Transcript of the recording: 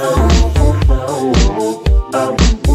Oh, oh, oh, oh.